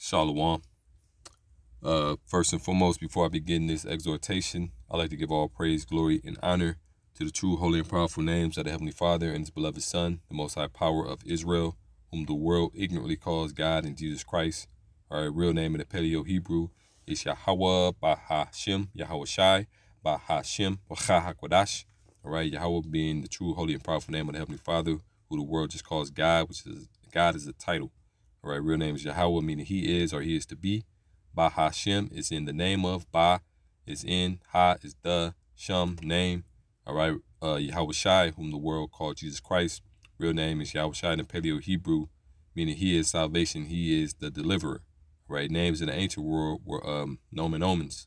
Shalom. Uh, first and foremost, before I begin this exhortation, I'd like to give all praise, glory, and honor to the true, holy, and powerful names of the Heavenly Father and His beloved Son, the Most High Power of Israel, whom the world ignorantly calls God and Jesus Christ. Our real name in the Paleo Hebrew is Yahweh Bahashem, Yahweh Shai, Bahashem, Wacha All right, Yahweh being the true, holy, and powerful name of the Heavenly Father, who the world just calls God, which is God is a title. All right, real name is Yahweh, meaning He is or He is to be. Ba Hashem is in the name of. Ba is in. Ha is the. Shem, name. All right, uh, Yahweh Shai, whom the world called Jesus Christ. Real name is Yahweh Shai in the Paleo Hebrew, meaning He is salvation. He is the deliverer. Right, names in the ancient world were um, nomen omens,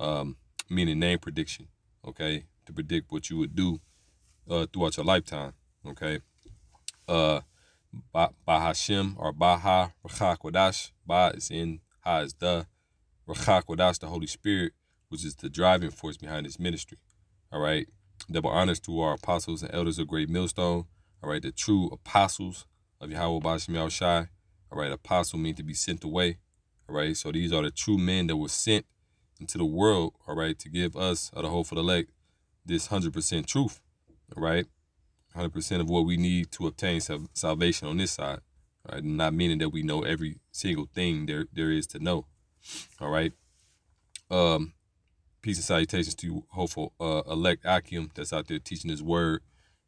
um, meaning name prediction. Okay, to predict what you would do uh, throughout your lifetime. Okay, uh, Ba, ba Hashem or Baha Rachak Wadash. Ba is in, Ha is the. Rachak Wadash, the Holy Spirit, which is the driving force behind this ministry. All right. Double honors to our apostles and elders of Great Millstone. All right. The true apostles of Yahweh Bashim Shai. All right. Apostle means to be sent away. All right. So these are the true men that were sent into the world. All right. To give us, or the hope for the leg, this 100% truth. All right. 100% of what we need to obtain salvation on this side. Right? Not meaning that we know every single thing there there is to know. All right. Um, peace and salutations to hopeful uh, elect Akim that's out there teaching his word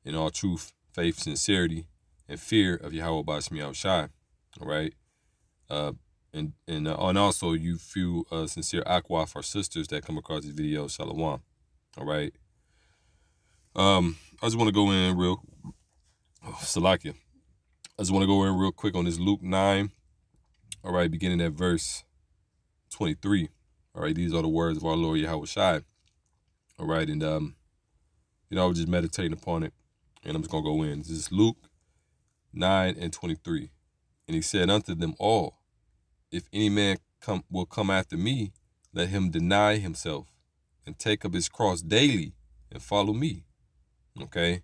in all truth, faith, sincerity, and fear of Yahweh Bashmi Shai. All right. Uh, and and uh, and also you few uh, sincere aqua for sisters that come across this video. Shalom. All right. Um, I just want to go in real, oh, Salakia. I just want to go in real quick on this Luke 9. All right, beginning at verse 23. All right, these are the words of our Lord Yahweh Shai. All right, and, um, you know, I was just meditating upon it, and I'm just going to go in. This is Luke 9 and 23. And he said unto them all, If any man come will come after me, let him deny himself and take up his cross daily and follow me. Okay.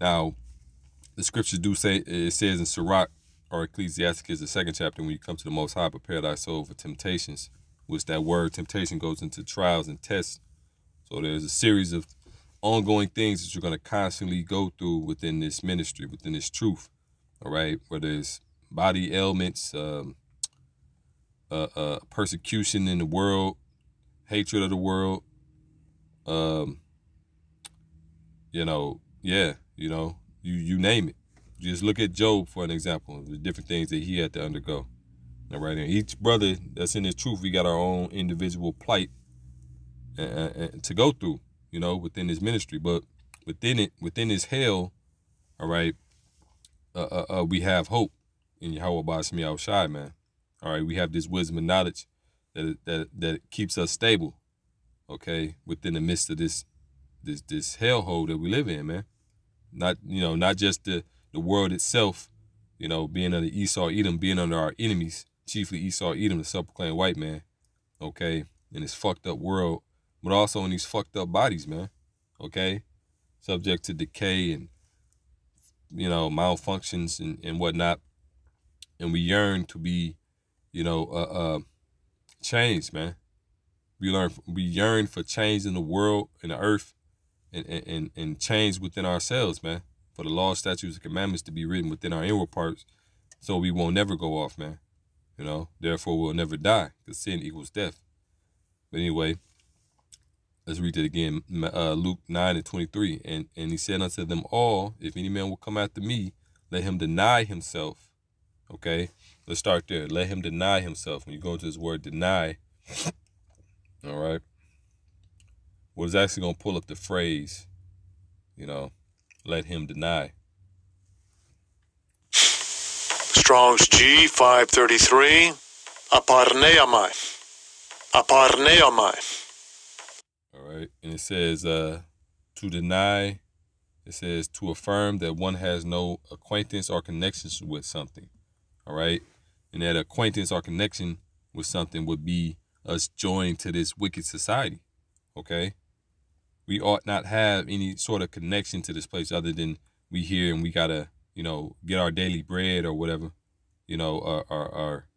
Now, the scriptures do say it says in Sirach or Ecclesiasticus, the second chapter, when you come to the Most High, prepare thy soul for temptations, which that word temptation goes into trials and tests. So there's a series of ongoing things that you're going to constantly go through within this ministry, within this truth. All right, whether it's body ailments, um, uh, uh, persecution in the world, hatred of the world, um, you know, yeah, you know, you you name it. Just look at Job for an example of the different things that he had to undergo. All right, and each brother that's in the truth, we got our own individual plight to go through, you know, within his ministry. But within it, within his hell, all right, uh, uh, uh, we have hope in Yahweh Ba'asmi Shai, man. All right, we have this wisdom and knowledge that that that keeps us stable, okay, within the midst of this this this hellhole that we live in, man. Not you know, not just the the world itself, you know, being under Esau Edom, being under our enemies, chiefly Esau Edom, the self-proclaimed white man, okay, in this fucked up world, but also in these fucked up bodies, man. Okay? Subject to decay and you know, malfunctions and, and whatnot. And we yearn to be, you know, uh, uh changed, man. We learn we yearn for change in the world, in the earth, and, and, and change within ourselves, man. For the law, statutes, and commandments to be written within our inward parts so we won't never go off, man. You know, therefore we'll never die because sin equals death. But anyway, let's read it again. Uh, Luke 9 and 23. And, and he said unto them all, If any man will come after me, let him deny himself. Okay, let's start there. Let him deny himself. When you go into this word deny, all right was actually going to pull up the phrase, you know, let him deny. Strong's G 533, aparneamai. Aparneamai. All right. And it says, uh, to deny, it says to affirm that one has no acquaintance or connections with something. All right. And that acquaintance or connection with something would be us joined to this wicked society. Okay we ought not have any sort of connection to this place other than we here and we gotta, you know, get our daily bread or whatever, you know, or, or, or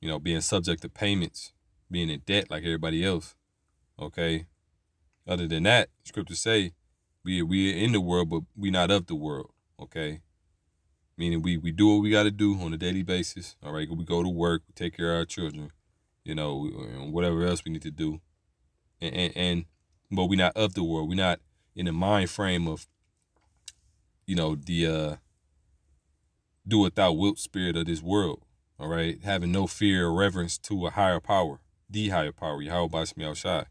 you know, being subject to payments, being in debt like everybody else. Okay. Other than that, scriptures say we we are in the world, but we not of the world. Okay. Meaning we we do what we got to do on a daily basis. All right. We go to work, we take care of our children, you know, whatever else we need to do, and and, and but we're not of the world. We're not in the mind frame of, you know, the uh do without wilt spirit of this world. All right, having no fear or reverence to a higher power, the higher power, Yahweh Bashmi Shai,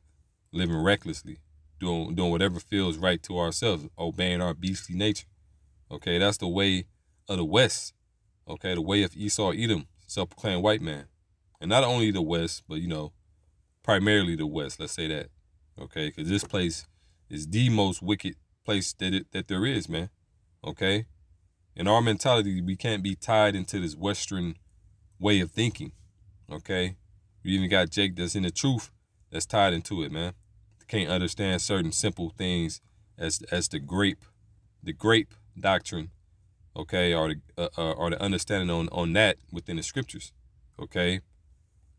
living recklessly, doing doing whatever feels right to ourselves, obeying our beastly nature. Okay, that's the way of the West. Okay, the way of Esau Edom, self-proclaimed white man, and not only the West, but you know, primarily the West. Let's say that. Okay, because this place is the most wicked place that it, that there is, man. Okay, in our mentality, we can't be tied into this Western way of thinking. Okay? You even got Jake that's in the truth that's tied into it, man. Can't understand certain simple things as as the grape, the grape doctrine, okay, or the uh, uh, or the understanding on on that within the scriptures, okay.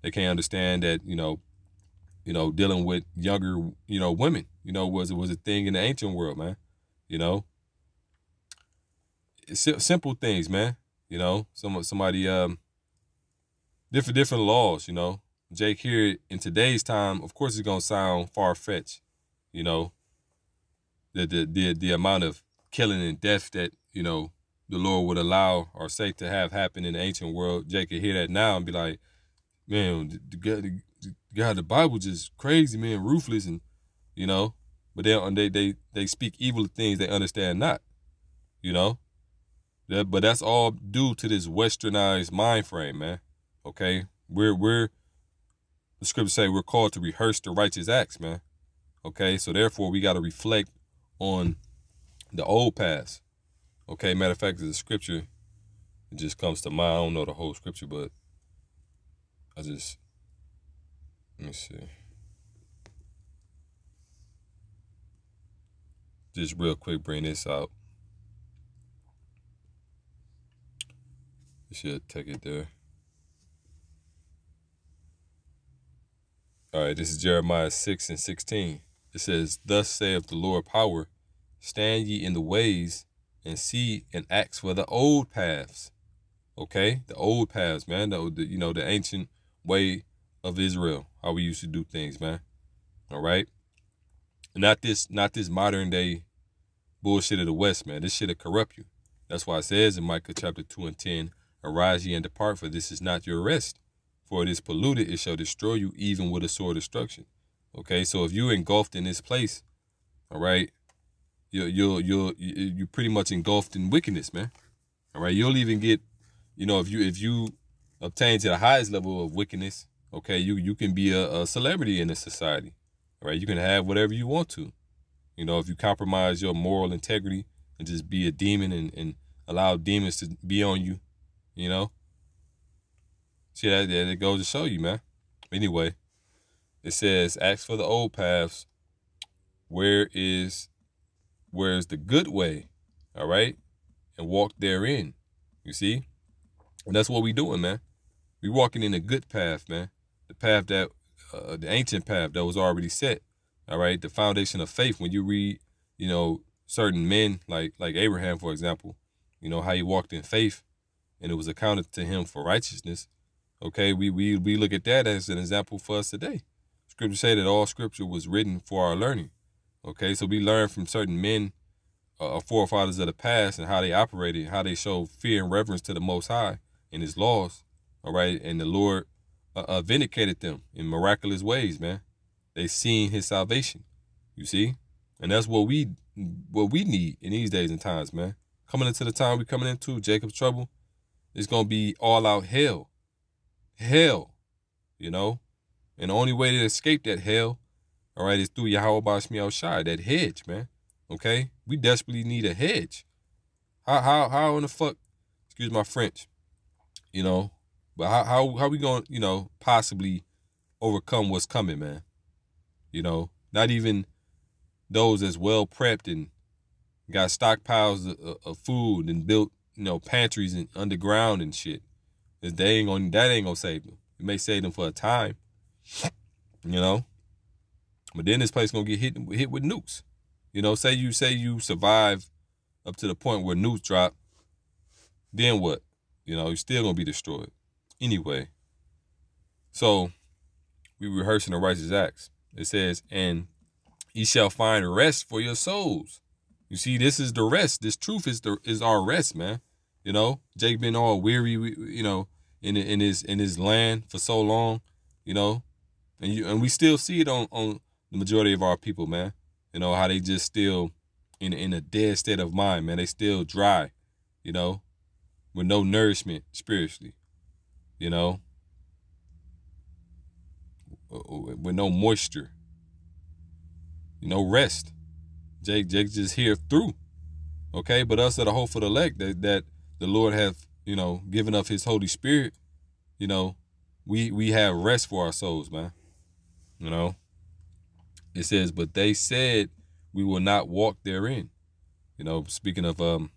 They can't understand that you know, you know, dealing with younger you know women, you know, was it was a thing in the ancient world, man. You know, simple things, man. You know, some somebody um different different laws. You know, Jake here in today's time, of course, it's gonna sound far fetched. You know, the the the the amount of killing and death that you know the Lord would allow or say to have happen in the ancient world. Jake could hear that now and be like, man, the, God, the, Bible just crazy, man, ruthless, and you know, but they they they they speak evil things they understand not. You know, that, but that's all due to this westernized mind frame, man. Okay, we're we're the scriptures say we're called to rehearse the righteous acts, man. Okay, so therefore we got to reflect on the old past. Okay, matter of fact, the scripture it just comes to mind. I don't know the whole scripture, but I just let me see. Just real quick, bring this out. You should take it there. All right, this is Jeremiah 6 and 16. It says, Thus saith the Lord power, stand ye in the ways and see and ask for the old paths. Okay, the old paths, man. The, the you know the ancient way of Israel, how we used to do things, man. All right, not this, not this modern day bullshit of the West, man. This shit'll corrupt you. That's why it says in Micah chapter two and ten, Arise ye and depart, for this is not your rest. For it is polluted, it shall destroy you even with a sore destruction. Okay, so if you're engulfed in this place, all right, you're you're you're you pretty much engulfed in wickedness, man. All right, you'll even get, you know, if you if you obtain to the highest level of wickedness, okay, you you can be a, a celebrity in this society. right? you can have whatever you want to. You know, if you compromise your moral integrity and just be a demon and, and allow demons to be on you, you know? See, that, that it goes to show you, man. Anyway, it says, ask for the old paths. Where is where is the good way? All right? And walk therein. You see? And that's what we doing, man. We walking in a good path, man. The path that uh, the ancient path that was already set. All right, the foundation of faith. When you read, you know, certain men like like Abraham, for example, you know how he walked in faith, and it was accounted to him for righteousness. Okay, we we we look at that as an example for us today. Scripture say that all scripture was written for our learning. Okay, so we learn from certain men, uh, forefathers of the past, and how they operated, how they showed fear and reverence to the Most High and His laws. All right, and the Lord uh, uh, vindicated them in miraculous ways, man. They seen His salvation. You see, and that's what we what we need in these days and times, man. Coming into the time we coming into Jacob's trouble, it's gonna be all out hell. Hell. You know? And the only way to escape that hell, all right, is through Yahweh Bashmi Shai, that hedge, man. Okay? We desperately need a hedge. How how how in the fuck, excuse my French, you know, but how how how we gonna, you know, possibly overcome what's coming, man? You know, not even those as well prepped and got stockpiles of, of food and built you know, pantries and underground and shit. They ain't gonna that ain't gonna save them. It may save them for a time, you know. But then this place gonna get hit hit with nukes. You know, say you say you survive up to the point where nukes drop, then what? You know, you're still gonna be destroyed. Anyway. So we rehearsing the righteous acts. It says, and ye shall find rest for your souls. You see, this is the rest. This truth is the is our rest, man. You know, Jake been all weary, you know, in in his in his land for so long, you know, and you and we still see it on on the majority of our people, man. You know how they just still in in a dead state of mind, man. They still dry, you know, with no nourishment spiritually, you know, with no moisture, know, rest. Jake, Jake just here through, okay. But us that are hopeful elect that that the Lord have, you know, given up His Holy Spirit, you know, we we have rest for our souls, man. You know. It says, but they said we will not walk therein. You know, speaking of um,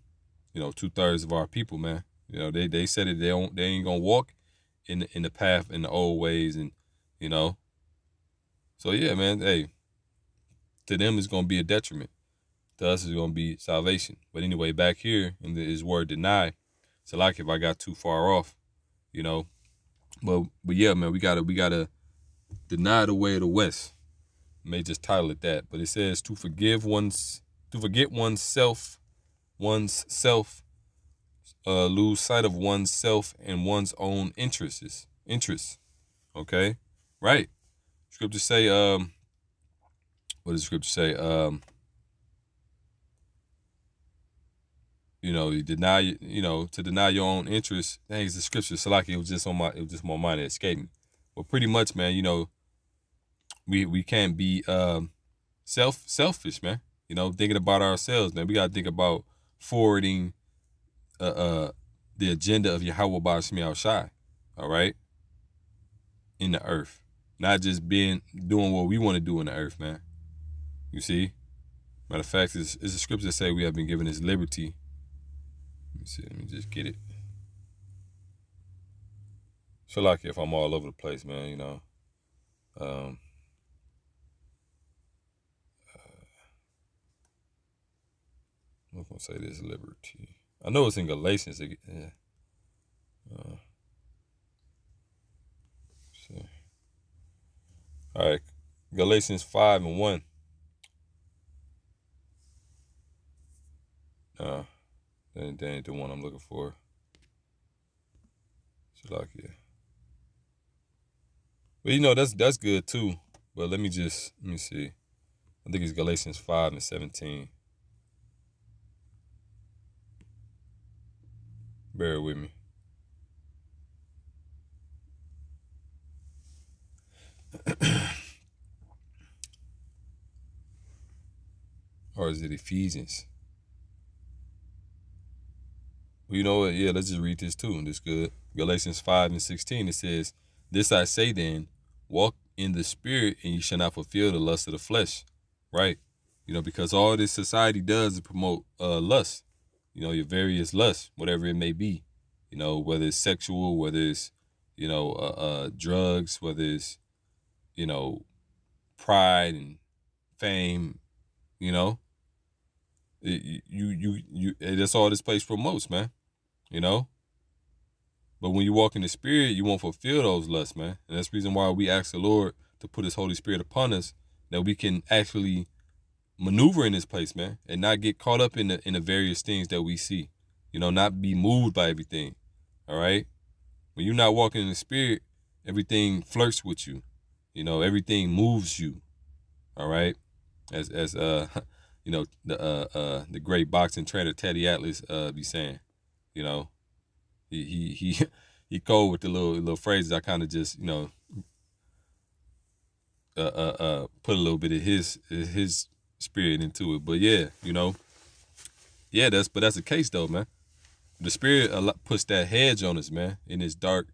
you know, two thirds of our people, man. You know, they they said it they don't they ain't gonna walk in in the path in the old ways and you know. So yeah, man, hey, to them it's gonna be a detriment. To us it's gonna be salvation. But anyway, back here in the, his word deny. So like if I got too far off, you know. But but yeah, man, we gotta we gotta deny the way of the West may just title it that, but it says to forgive one's to forget oneself, one's self, uh, lose sight of oneself and one's own interests. Interests. Okay? Right. Scripture say, um, what does scripture say? Um, you know, you deny, you know, to deny your own interests. Dang, the scripture. So like it was just on my, it was just my mind that escaped me. But pretty much, man, you know, we we can't be um, self selfish, man. You know, thinking about ourselves, man. We gotta think about forwarding uh, uh the agenda of Yahweh Bashmi Shai, all right, in the earth. Not just being doing what we want to do in the earth, man. You see? Matter of fact, it's, it's a scripture that say we have been given this liberty. Let me see, let me just get it. So like if I'm all over the place, man, you know. Um I'm gonna say this liberty. I know it's in Galatians. Yeah. Uh. All right, Galatians five and one. Uh, that, that ain't the one I'm looking for. Shalakia. But you know that's that's good too. But let me just let me see. I think it's Galatians five and seventeen. Bear with me. or is it Ephesians? Well, you know what? Yeah, let's just read this too. This good. Galatians 5 and 16, it says, This I say then, walk in the spirit, and you shall not fulfill the lust of the flesh. Right? You know, because all this society does is promote uh, lust you know, your various lusts, whatever it may be, you know, whether it's sexual, whether it's, you know, uh, uh, drugs, whether it's, you know, pride and fame, you know, it, you, you, you, that's all this place promotes, man, you know, but when you walk in the spirit, you won't fulfill those lusts, man. And that's the reason why we ask the Lord to put his Holy Spirit upon us, that we can actually maneuver in this place, man, and not get caught up in the in the various things that we see. You know, not be moved by everything. All right. When you're not walking in the spirit, everything flirts with you. You know, everything moves you. All right. As as uh you know, the uh uh the great boxing trainer Teddy Atlas uh be saying, you know, he he he he cold with the little little phrases I kind of just, you know, uh, uh, uh, put a little bit of his his spirit into it. But yeah, you know, yeah, that's but that's the case though, man. The spirit a lot puts that hedge on us, man, in this dark,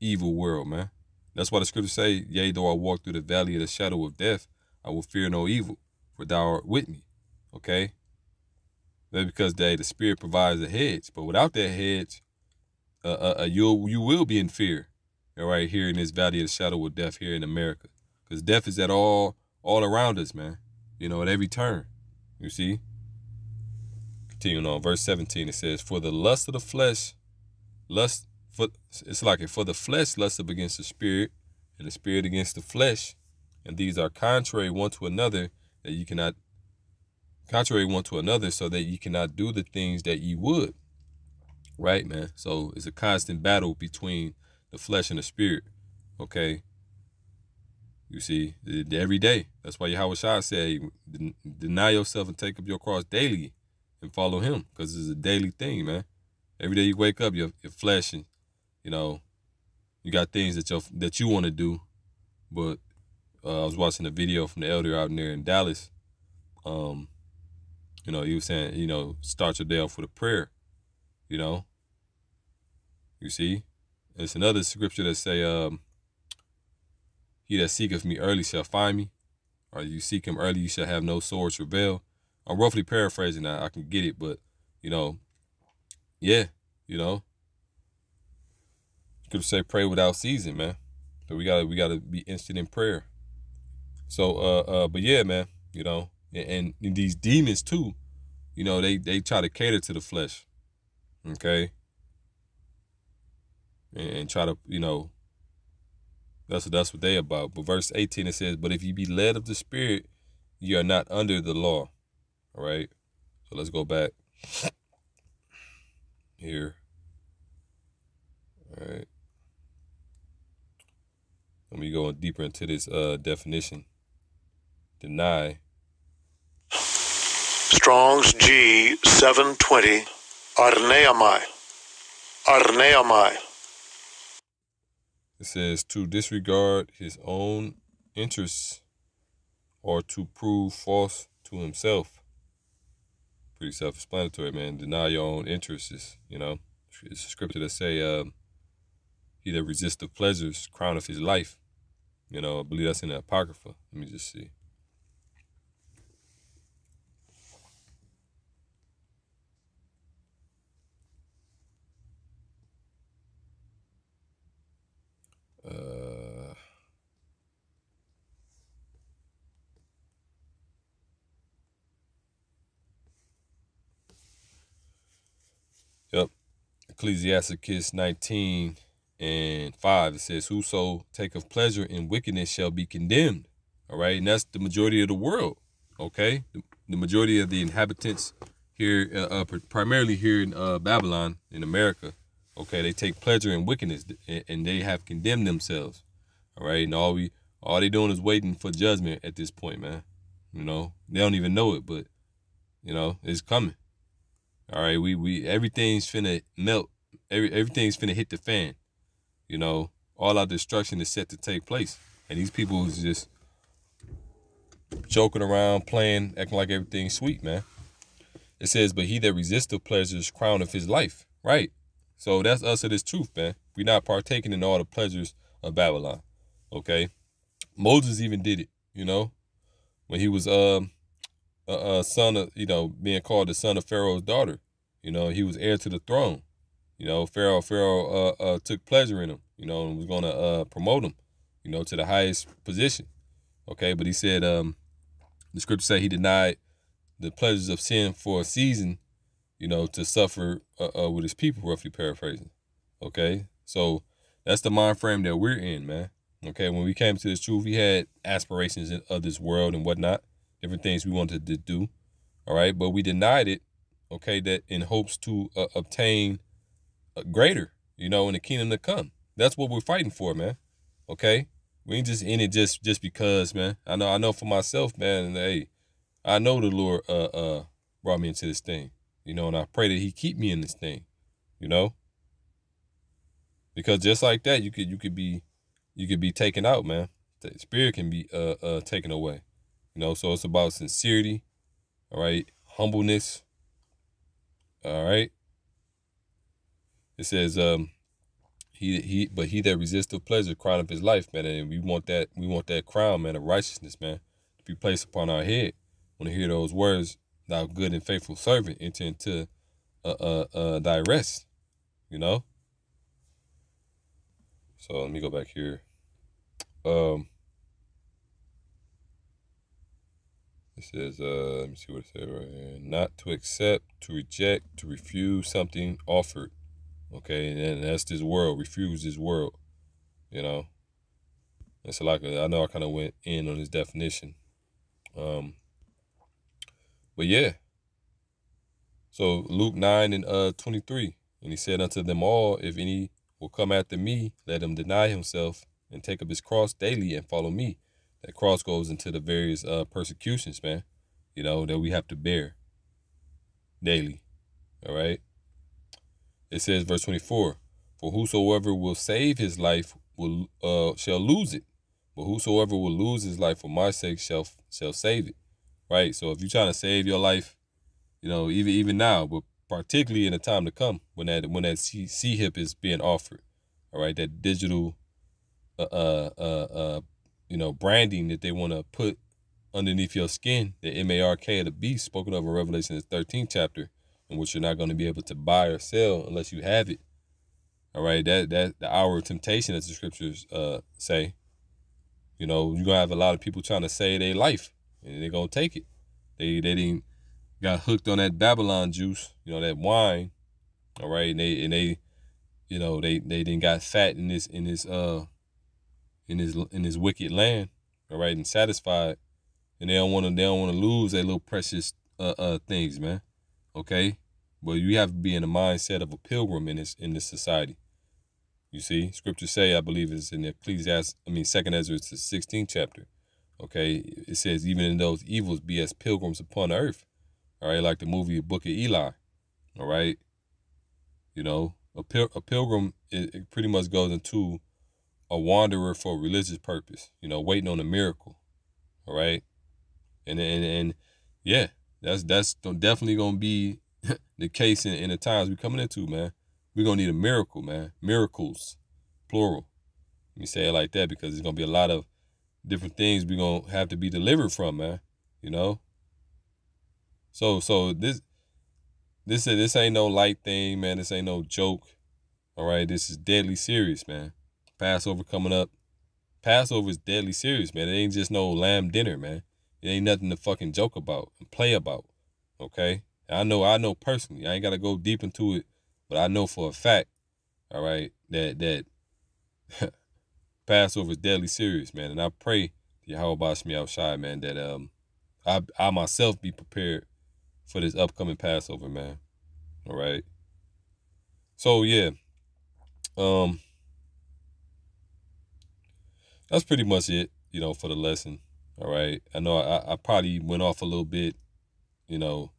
evil world, man. That's why the scriptures say, "Yea, though I walk through the valley of the shadow of death, I will fear no evil, for Thou art with me." Okay. That's because they, the spirit provides a hedge, but without that hedge, uh, uh, uh, you you will be in fear, right, here in this valley of the shadow of death here in America. Because death is at all all around us, man. You know, at every turn. You see? Continuing on, verse 17, it says, For the lust of the flesh, lust for it's like it for the flesh lusteth against the spirit, and the spirit against the flesh, and these are contrary one to another, that you cannot contrary one to another, so that you cannot do the things that you would. Right, man. So it's a constant battle between the flesh and the spirit. Okay. You see, every day. That's why Yahweh Shah said, deny yourself and take up your cross daily and follow him. Because it's a daily thing, man. Every day you wake up, your, your flesh you know, you got things that you that you want to do. But uh, I was watching a video from the elder out there in Dallas. Um, you know, he was saying, you know, start your day off with a prayer. You know, you see, it's another scripture that say, um, he that seeketh me early shall find me, or you seek him early, you shall have no sword travail. I'm roughly paraphrasing that. I can get it, but you know, yeah, you know. You could say pray without ceasing, man. So we gotta we gotta be instant in prayer. So uh uh but yeah, man, you know, and, and these demons too, you know, they they try to cater to the flesh. Okay. And, and try to, you know, that's what that's what they about. But verse 18 it says, But if you be led of the spirit, you are not under the law. All right. So let's go back here. All right. Let me go deeper into this uh, definition. Deny. Strong's G 720. Arneamai. Arneamai. It says to disregard his own interests or to prove false to himself. Pretty self-explanatory, man. Deny your own interests, you know. It's a scripture that say, um, he that resists the pleasures, crown of his life. You know, I believe that's in the Apocrypha. Let me just see. Ecclesiasticus 19 and 5, it says, Whoso taketh pleasure in wickedness shall be condemned. All right. And that's the majority of the world. Okay. The, the majority of the inhabitants here, uh, uh, primarily here in uh, Babylon, in America, Okay, they take pleasure in wickedness and they have condemned themselves. All right, and all we all they doing is waiting for judgment at this point, man. You know, they don't even know it, but you know, it's coming. All right, we we everything's finna melt. Every everything's finna hit the fan. You know, all our destruction is set to take place, and these people is just joking around, playing, acting like everything's sweet, man. It says, "But he that resists the pleasures, crown of his life." Right. So that's us of this truth, man. We're not partaking in all the pleasures of Babylon. Okay. Moses even did it, you know, when he was um a, son of, you know, being called the son of Pharaoh's daughter. You know, he was heir to the throne. You know, Pharaoh Pharaoh uh, uh, took pleasure in him, you know, and was going to uh, promote him, you know, to the highest position. Okay, but he said um the scripture said he denied the pleasures of sin for a season you know, to suffer uh, uh, with his people, roughly paraphrasing. Okay, so that's the mind frame that we're in, man. Okay, when we came to this truth, we had aspirations of this world and whatnot, different things we wanted to do. All right, but we denied it. Okay, that in hopes to uh, obtain a greater, you know, in the kingdom to come. That's what we're fighting for, man. Okay, we ain't just in it just just because, man. I know, I know for myself, man. And hey, I know the Lord uh uh brought me into this thing you know, and I pray that he keep me in this thing, you know? Because just like that, you could you could be you could be taken out, man. The spirit can be uh uh taken away. You know, so it's about sincerity, all right, humbleness. All right. It says, um, he he but he that resists the pleasure, crown of his life, man. And we want that, we want that crown, man, of righteousness, man, to be placed upon our head. When I hear those words, thou good and faithful servant, enter into uh, uh, uh, thy rest, you know? So let me go back here. Um, it says, uh, let me see what it says right here. Not to accept, to reject, to refuse something offered. Okay, and that's this world. Refuse this world. You know. And so like I know I kind of went in on this definition. Um, but yeah. So Luke 9 and uh 23. And he said unto them all, if any will come after me, let him deny himself and take up his cross daily and follow me. That cross goes into the various uh, persecutions, man, you know, that we have to bear daily. All right. It says, verse 24, for whosoever will save his life will uh, shall lose it, but whosoever will lose his life for my sake shall shall save it. Right. So if you're trying to save your life, you know, even even now, but particularly in the time to come when that when that C, C hip is being offered. All right, that digital, uh, uh, uh, uh you know, branding that they want to put underneath your skin, the M A R K of the beast, spoken of in Revelation 13th chapter, in which you're not going to be able to buy or sell unless you have it. All right, that that the hour of temptation, as the scriptures uh say. You know, you're gonna have a lot of people trying to save their life, and they're gonna take it. They they didn't got hooked on that Babylon juice, you know, that wine. All right, and they and they, you know, they they didn't got fat in this in this uh in this in this wicked land. All right, and satisfied, and they don't want to they don't want to lose their little precious uh uh things, man. Okay, but you have to be in the mindset of a pilgrim in this in this society. You see, scriptures say, I believe it's in the Ecclesiastes, I mean, Second Ezra, it's the 16th chapter. Okay, it says, even in those evils, be as pilgrims upon earth all right, like the movie Book of Eli, all right. You know, a, pil- a pilgrim it, it pretty much goes into a wanderer for religious purpose. You know, waiting on a miracle, all right. And and and yeah, that's that's definitely gonna be the case in, in the times we're coming into, man. We're gonna need a miracle, man. Miracles, plural. Let me say it like that because there's gonna be a lot of different things we're gonna have to be delivered from, man. You know, so so this this this ain't no light thing, man. This ain't no joke. All right, this is deadly serious, man. Passover coming up. Passover is deadly serious, man. It ain't just no lamb dinner, man. It ain't nothing to fucking joke about and play about. Okay? I know I know personally. I ain't gotta go deep into it, but I know for a fact, all right, that that Passover is deadly serious, man. And I pray to Yahweh me outside, man, that um I I myself be prepared for this upcoming Passover, man. All right. So yeah. Um that's pretty much it, you know, for the lesson. All right. I know I, I probably went off a little bit, you know.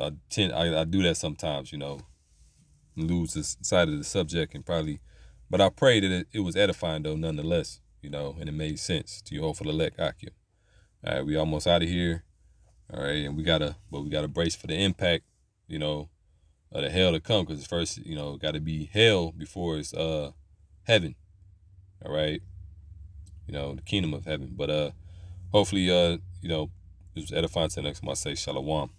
I tend I, I do that sometimes, you know. Lose the side of the subject and probably but I pray that it, it was edifying though nonetheless, you know, and it made sense to you all for the lek Akio. All right, we almost out of here. All right, and we gotta, but we gotta brace for the impact, you know, of the hell to come, because first, you know, got to be hell before it's uh heaven. All right, you know, the kingdom of heaven. But uh, hopefully, uh, you know, it was edifying to the next time I say shalom.